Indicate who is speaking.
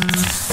Speaker 1: Mm-hmm.